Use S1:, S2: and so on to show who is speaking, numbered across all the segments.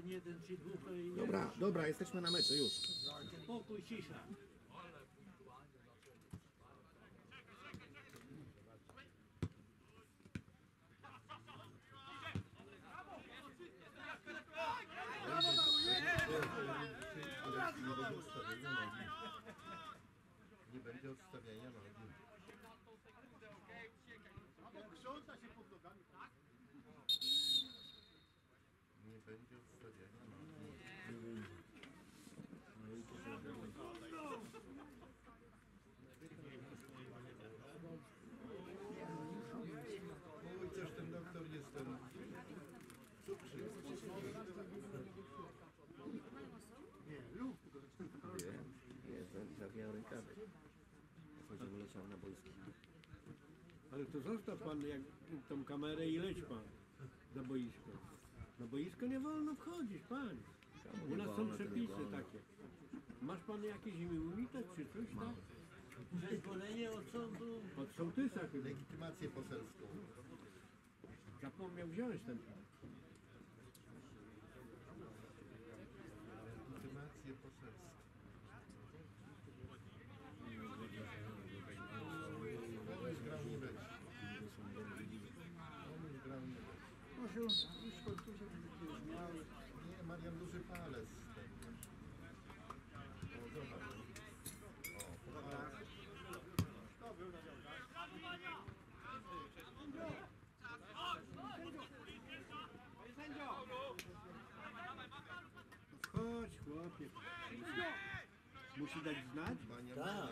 S1: ten jeden czy dwóch, to i
S2: Dobra, dobra, jesteśmy na meczu już.
S1: Spokój, cisza.
S3: Nie będzie odstawiania nogi. Nie będzie odstawiania nogi. Oj, coś ten doktor jest ten cukrzyk.
S2: Nie, zawijał rękawy. Chodzimy leciał na boisko.
S4: Ale to zostaw pan jak tą kamerę i leć pan za boisko. Na boisko nie wolno wchodzić, pan. U nas są przepisy takie. Masz pan jakiś immunitet czy coś tam?
S1: Zezwolenie od sądu.
S4: Od sołtysa chyba.
S3: Legitymację poselską.
S4: Zapomniał wziąć ten pan.
S3: Legitymację poselską. On już grał nie będzie. On już grał nie będzie.
S5: Może już kończycie, już miał.
S3: Nie, Duży palec. Ten. O, zobacz. O, palec.
S4: Chodź chłopie. Musi dać znać?
S1: Tak.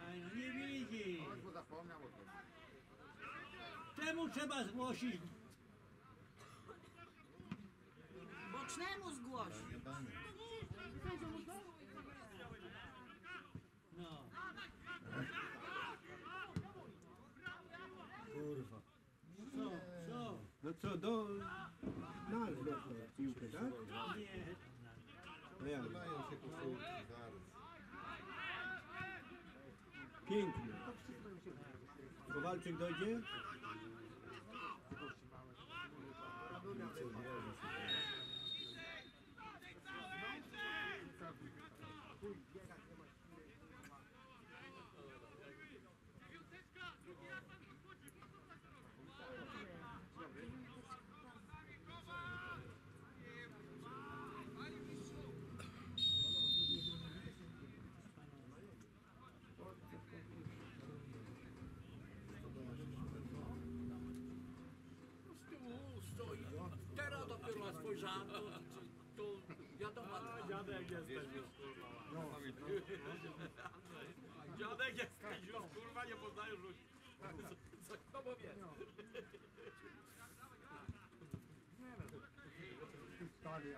S1: no nie widzi.
S5: Bo zapomniał o tym.
S1: Czemu trzeba zgłosić?
S6: Bocznemu zgłoś.
S1: No.
S4: Kurwa.
S1: Co? Co?
S4: No co, do nas do piłkę, tak?
S1: Nie.
S4: No jak?
S3: Podobają się koszulki bardzo.
S4: Pięknie. Kowalczyk dojdzie?
S7: Z tyłu stoi. Teraz dopiero spojrzałem, to, to wiadomo. Dziadek jesteś już, kurwa. Dziadek jesteś już, kurwa, nie poznajesz ludzi. Co, kto bo wie?
S5: Stary.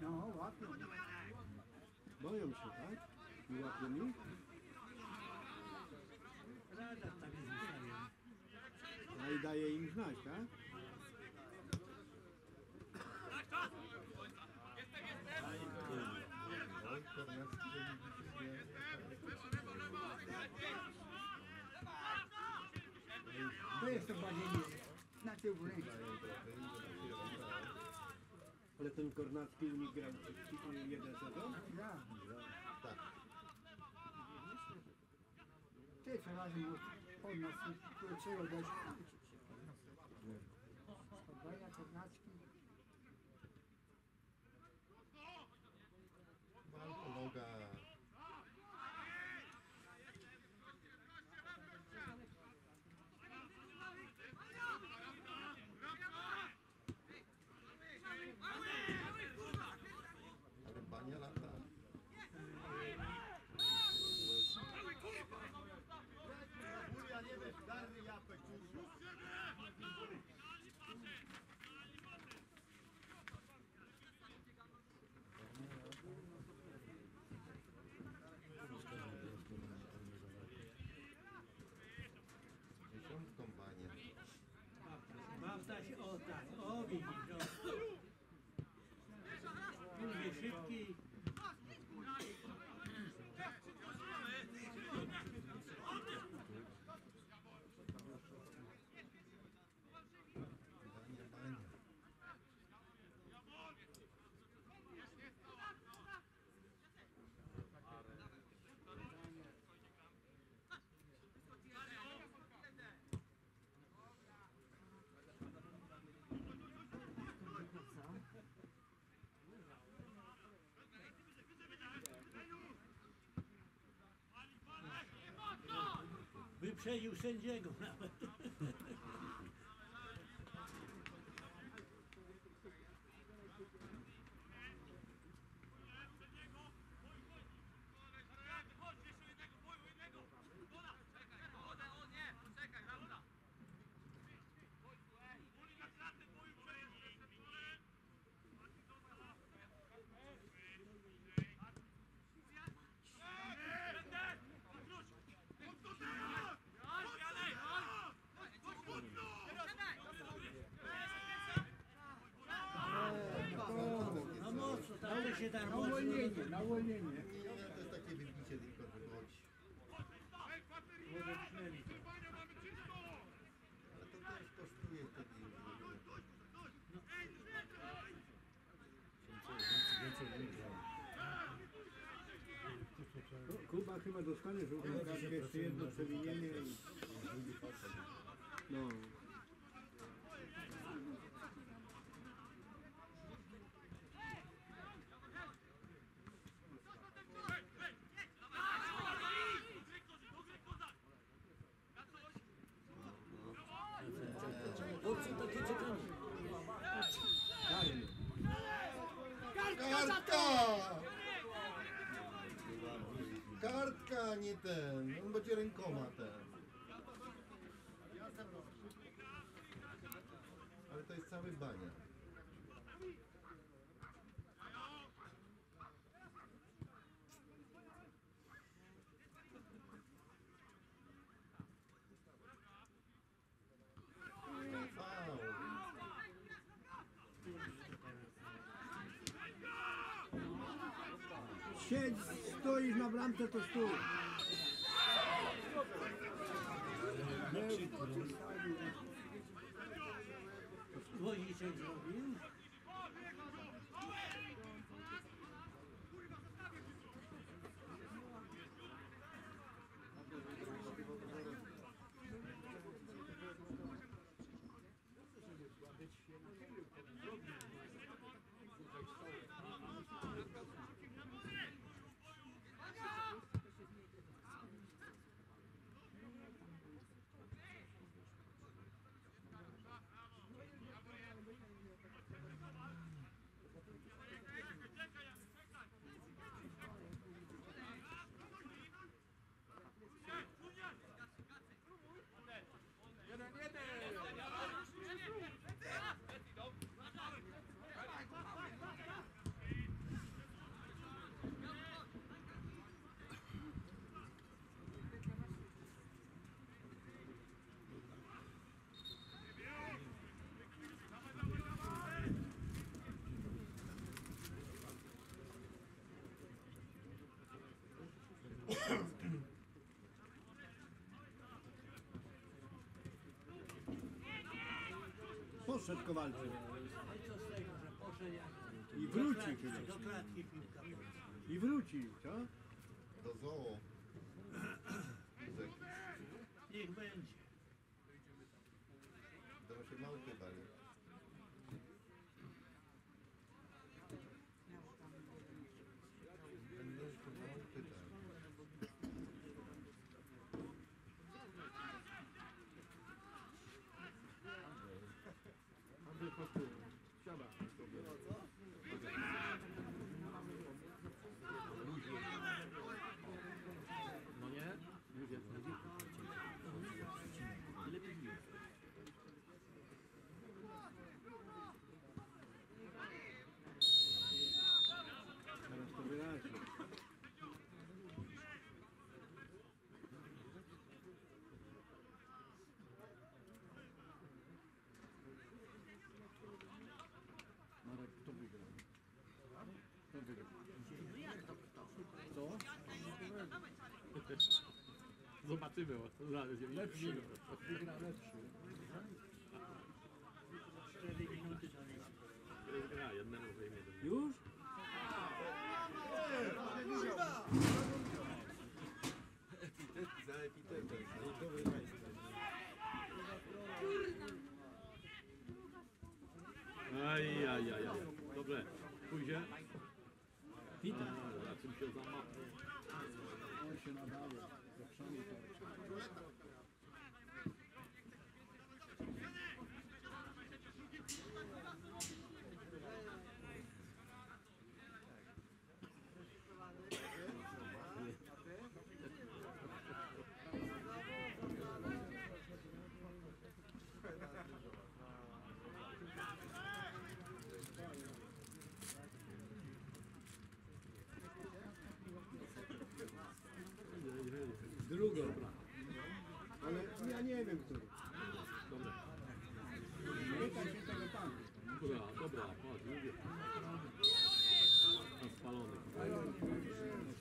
S5: No, ładnie.
S4: Boją się, tak? Nie łapią ich?
S1: Rada tak jest ustawiona.
S4: A i daje im znać, tak?
S3: Oj, Kornacki do nich
S5: To jest to bawienie. Na tył ręki.
S4: Ale ten Kornacki u nich grał przeciwko jeden sezon?
S5: Ja.
S3: Tak.
S5: Ty co razem od nas trzeba dać.
S1: Ukraina does not O tak,
S5: o widzisz,
S3: o. Mówię szybki. Wyprzedził sędziego nawet. żeby chodzi.
S1: Odepchnęli to.
S3: Ale to też kosztuje wtedy już.
S4: No, Kuba chyba dostanie żółtą kartkę, jeszcze jedno przewinienie i... No.
S7: Chłopcy takie czekanie.
S4: Karny.
S3: Kartka! Kartka, nie ten. On będzie rękoma ten. Ale to jest cały bania. Faul.
S4: Siedź, stoisz na bramce, to stój.
S1: Gwoździczek zrobił.
S4: Poszedł Kowalczyk.
S1: No i co z tego, że poszedł jak
S4: I
S1: do
S4: wróci
S1: klatki,
S4: chyba.
S1: do klatki piłka.
S4: I wrócił, co?
S3: Do zoo.
S1: Niech będzie.
S3: To się małpy bali.
S7: Zobaczymy.
S4: Lepszy. Wygra lepszy.
S1: Cztery minuty do
S7: jednemu wyjmie.
S4: Już?
S3: Za epitetem.
S7: Aj, aj, aj, aj. Dobrze. Pójdzie. Witam. Na czym się zamach.
S4: On się nadaje. Do przodu długo. Ale ja nie wiem, który. Pytaj się tego pana.
S7: Dobra, dobra, chodź, mówię. Spalony.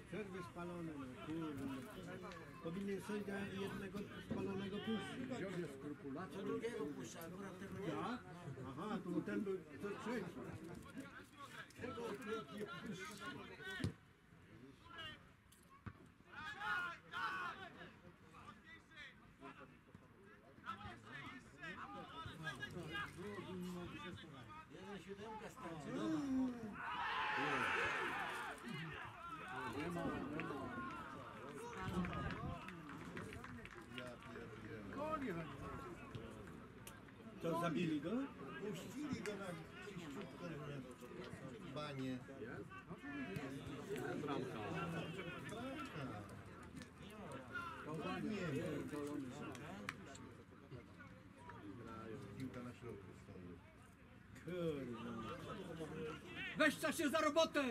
S4: Przerwy spalone, no kurde. Powinien sędzia jednego spalonego puścić.
S7: Wziął mnie skrupulatnie.
S6: Drugiego puszcza, akurat tego nie
S4: Tak? Aha, to ten był to trzeci.
S6: Jeden siódemka starczy.
S3: Ja pierdzielę.
S4: To zabili go?
S3: Puścili go na czyściutko w banie.
S7: Bramka.
S3: Nie wiem. Piłka
S7: Weźcie się za robotę!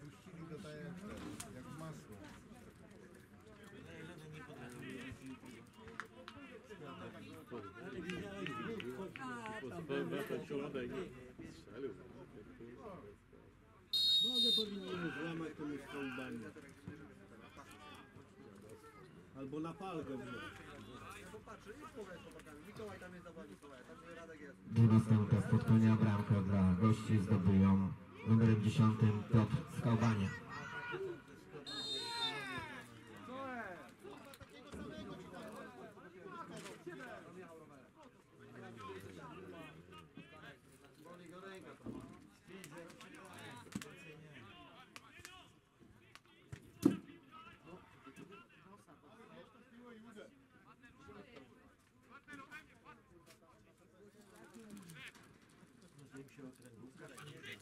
S3: Puścili go tak jak, jak masło.
S1: Ale
S4: wziąć.
S8: Druga spotkania bramkę dla gości zdobyją numerem 10 Piotr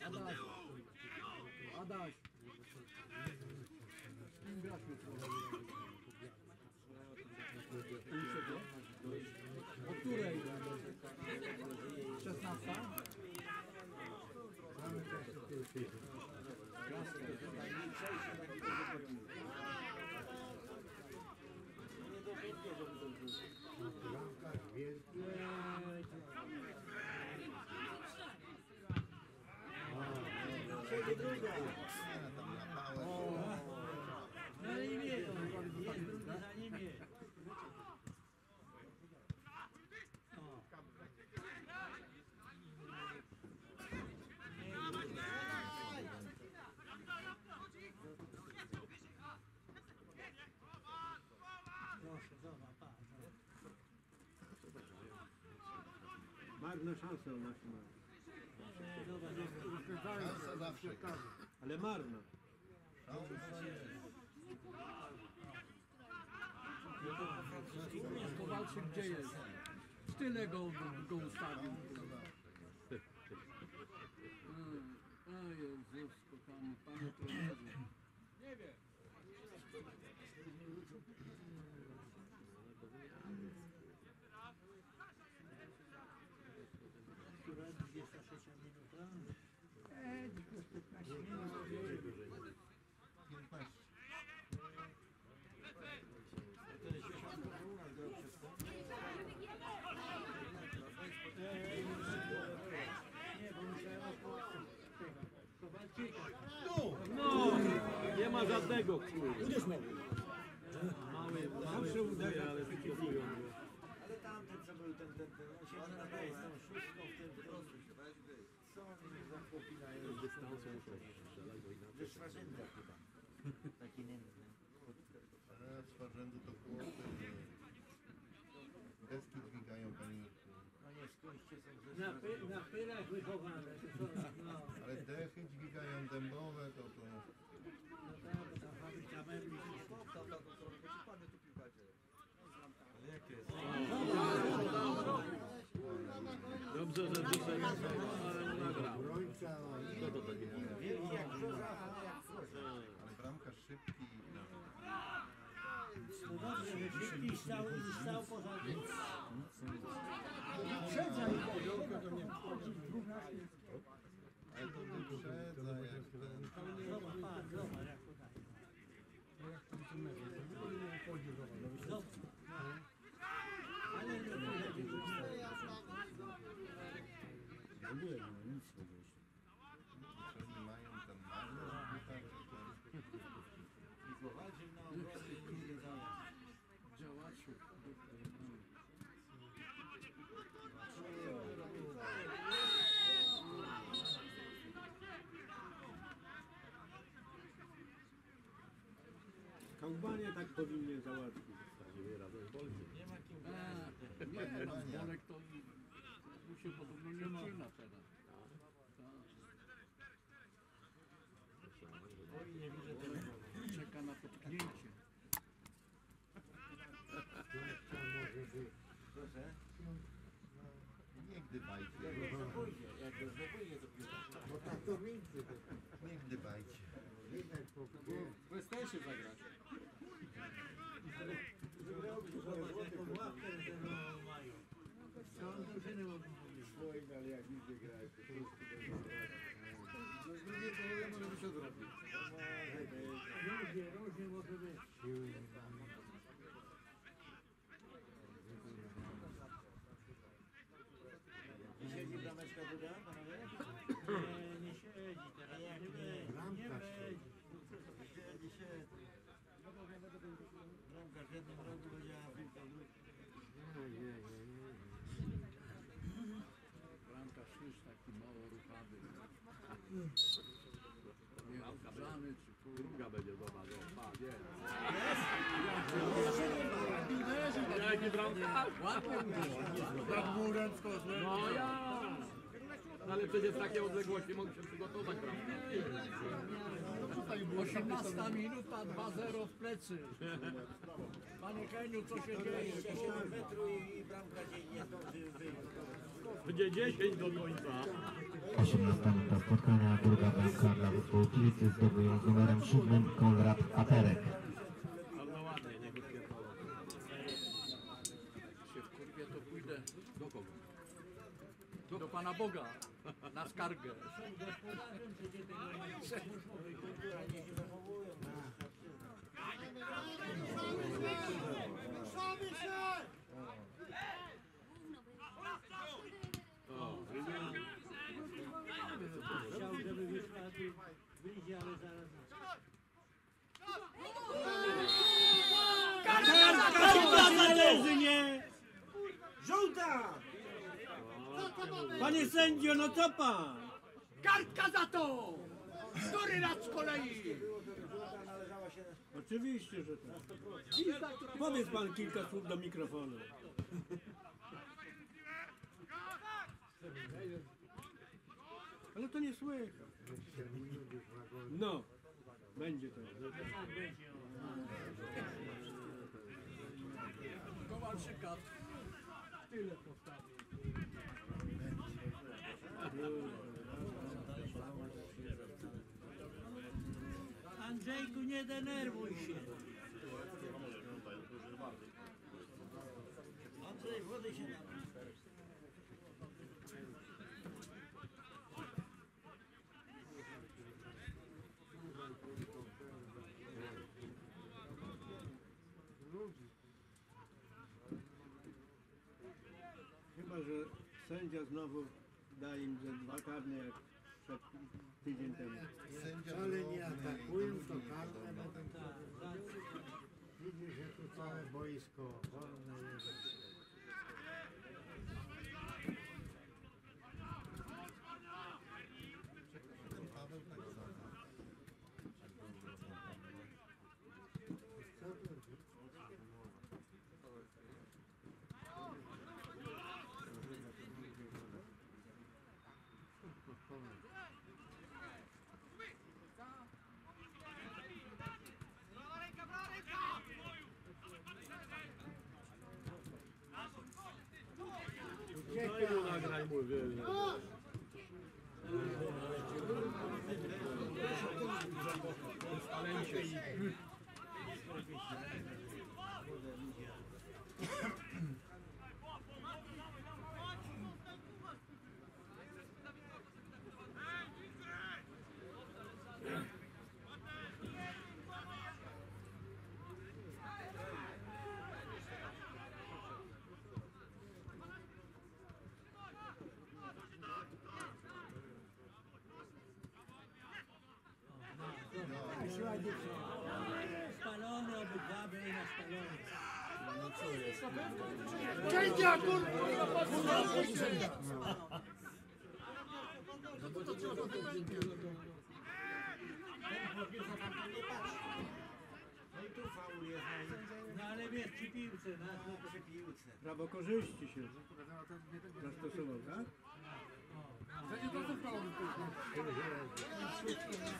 S8: Skałbania.
S7: Adaś. O której? 16?
S3: Nie, tam na pałę.
S1: Na nim jest, jest drugi za nim jest. Proszę, zobacz, patrz.
S4: Marne szanse na naszym
S3: Szansa zawsze jest.
S4: Ale marna.
S7: Kowalczyk gdzie jest? Tyle go, go ustawił. O Jezus, kochany Panie trenerze.
S1: Która 23 minuta?
S3: 15.
S1: Nie, bo musiałem o Kowalczyka.
S7: No, nie ma żadnego, kurde. Uderz Mały, zawsze udaje, ale wycofują go.
S9: Ale tamten co był ten, ten, ten, on siedzi na tej, szóstką w tym. Co oni za chłopinają?
S7: Z dystansu muszą strzelać, bo inaczej...
S9: Ze chyba. Taki nędzny.
S3: Ale z rzędu to chłopy. Deski dźwigają paniku.
S9: No nie, skądście są ze
S1: Na, na pylach wychowane. No,
S3: Ale dechy dźwigają dębowe, to to...
S1: no tak, bo tam fabryka mebli.
S7: Dobrze, że nagrał. Kto to taki mówi?
S9: Wielki jak brzoza, ale jak brzoza.
S3: Ale bramka szybki.
S1: Szybki stał i stał poza tym.
S5: Wyprzedza i chodzi w 12.
S3: Ale to wyprzedza jak ten...
S1: Zobacz, patrz, zobacz. jak
S4: Bałwanie tak powinien załatwić.
S6: Nie ma kim
S10: A, nie, no, Bolek to mu się podobno nie odcina teraz.
S6: Oj, nie widzę telefonu.
S10: Czeka na potknięcie.
S6: Proszę.
S3: Nie gdybajcie.
S6: Jak go pójdzie, jak go zdobuje do piłka.
S3: No tak to widzę. Nie gdybajcie.
S10: PlayStation zagrać.
S6: Zobacz, jaką łapkę ze mną mają. Całą drużynę mogą mówić.
S3: Swoim, ale jak nigdy grać, to wszystko
S10: No z drugiej połowy może być odwrotnie.
S6: Różnie, różnie może być. Nie siedzi brameczka druga, panowie? Nie, nie siedzi teraz. Nie będzie, nie będzie. Siedzi, siedzi. Bramka w jednym rogu będzie, a piłka w drugim.
S10: Bramka szysz taki mało ruchawy. Nie rozgrzany czy kurwa.
S7: Druga będzie, zobacz, o, pa, jest. Jaki bramkarz?
S10: Tak murem wskoczył.
S7: No ja. Ale przecież w takiej odległości mogę się przygotować, prawda?
S10: 18 minuta, 2-0 w plecy. Panie Keniu, co się dzieje?
S6: 27 metrów i, bramka nie zdąży wyjść.
S7: Będzie 10 do końca.
S8: 18 minuta spotkania, druga bramka dla zespołu Kilicy zdobyją z numerem 7 Konrad Paterek.
S10: Do kogo? Do Pana Boga na skargę.
S6: Kulturalnie się zachowują.
S7: O, widzisz?
S6: Chciał, żeby wyszła tu wyjdzie, ale zaraz.
S4: Należy, nie!
S5: Żółta!
S4: Panie sędzio, no co pan?
S10: Kartka za to! Który raz z kolei?
S4: Oczywiście, że tak. Powiedz pan kilka słów do mikrofonu. Ale to nie słychać. No, będzie to.
S10: Kowalczyka. Tyle postawił.
S6: Andrzejku, nie denerwuj się. Andrzej, wody się napij.
S4: Chyba, że sędzia znowu da im ze dwa karne jak przed tydzień temu.
S3: Sędzia
S5: Ale nie atakują, to karne będą.
S6: Tak,
S5: Widzisz, że tu całe boisko wolne jest.
S7: No i mówię.
S6: Spalony obydwa były na spalony.
S5: Sędzia, kurwa!
S6: Chłopiec na tamten nie patrzy. No i tu fał. piłce, na przy piłce.
S4: Prawo korzyści się zastosował, tak?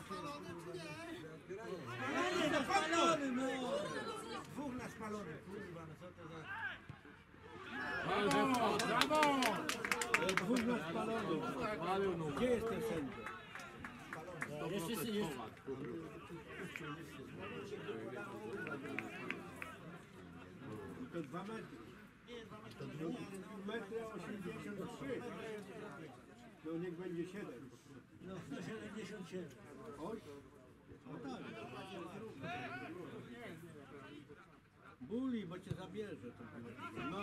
S6: Spalony, no spalony, no! Dwóch na spalony, kurwa, no co to za...
S4: Ale dwóch na spalonych. Gdzie jest ten sędzia?
S1: Jeszcze się nie...
S4: To dwa metry. To metry 83. No niech będzie 7.
S6: No 177.
S4: Oj. Buli, bo cię zabierze. No.